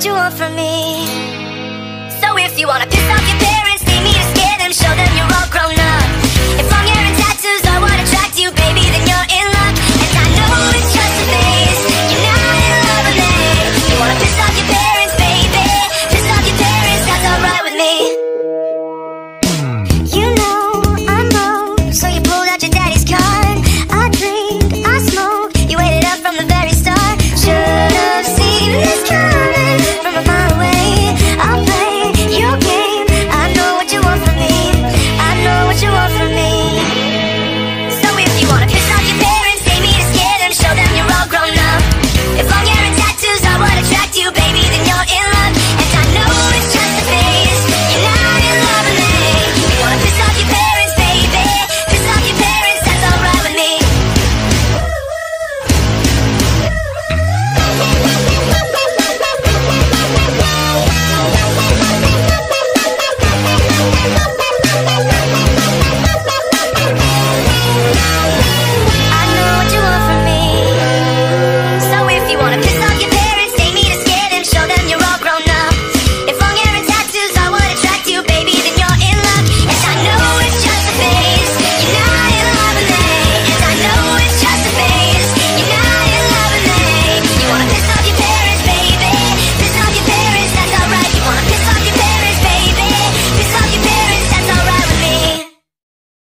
what you want from me. So if you wanna you, baby.